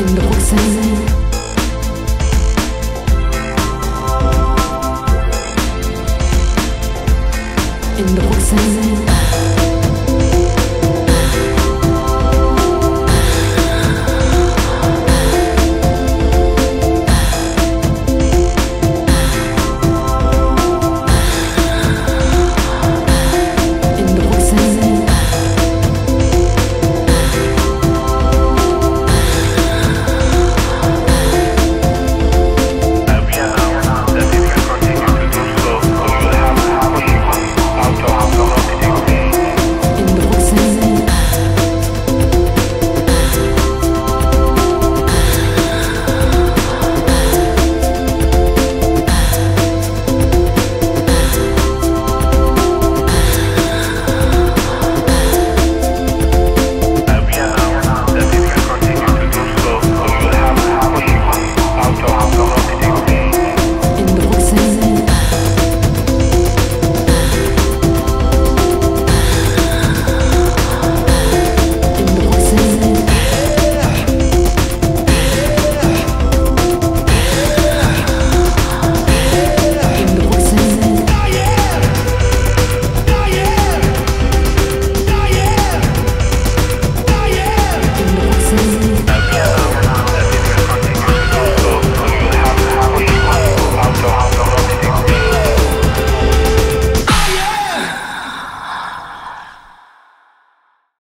In Bruxelles. In Bruxelles.